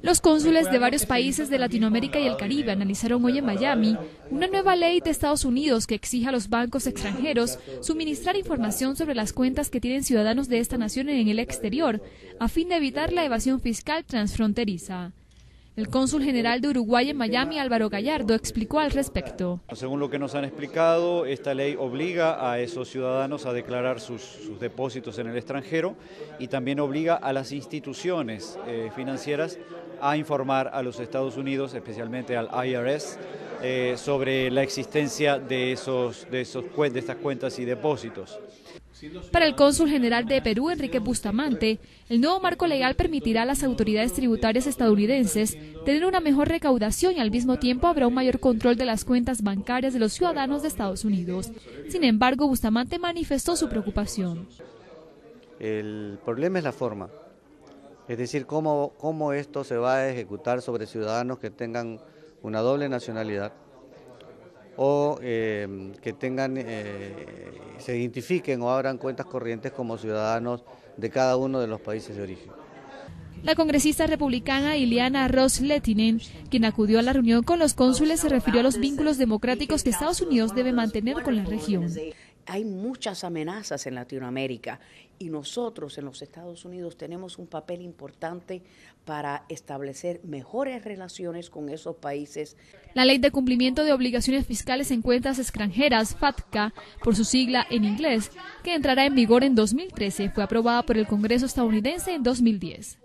Los cónsules de varios países de Latinoamérica y el Caribe analizaron hoy en Miami una nueva ley de Estados Unidos que exige a los bancos extranjeros suministrar información sobre las cuentas que tienen ciudadanos de esta nación en el exterior, a fin de evitar la evasión fiscal transfronteriza. El cónsul general de Uruguay en Miami, Álvaro Gallardo, explicó al respecto. Según lo que nos han explicado, esta ley obliga a esos ciudadanos a declarar sus, depósitos en el extranjero y también obliga a las instituciones eh, financieras a informar a los Estados Unidos, especialmente al IRS, eh, sobre la existencia de, esos, de, estas cuentas y depósitos. Para el cónsul general de Perú, Enrique Bustamante, el nuevo marco legal permitirá a las autoridades tributarias estadounidenses tener una mejor recaudación y al mismo tiempo habrá un mayor control de las cuentas bancarias de los ciudadanos de Estados Unidos. Sin embargo, Bustamante manifestó su preocupación. El problema es la forma, es decir, cómo, cómo esto se va a ejecutar sobre ciudadanos que tengan una doble nacionalidad eh, que tengan, eh, se identifiquen o abran cuentas corrientes como ciudadanos de cada uno de los países de origen. La congresista republicana Ileana Ross Lettinen, quien acudió a la reunión con los cónsules, se refirió a los vínculos democráticos que Estados Unidos debe mantener con la región hay muchas amenazas en Latinoamérica y nosotros en los Estados Unidos tenemos un papel importante para establecer mejores relaciones con esos países. La Ley de Cumplimiento de Obligaciones Fiscales en Cuentas Extranjeras, FATCA, por su sigla en inglés, que entrará en vigor en 2013, fue aprobada por el Congreso estadounidense en 2010.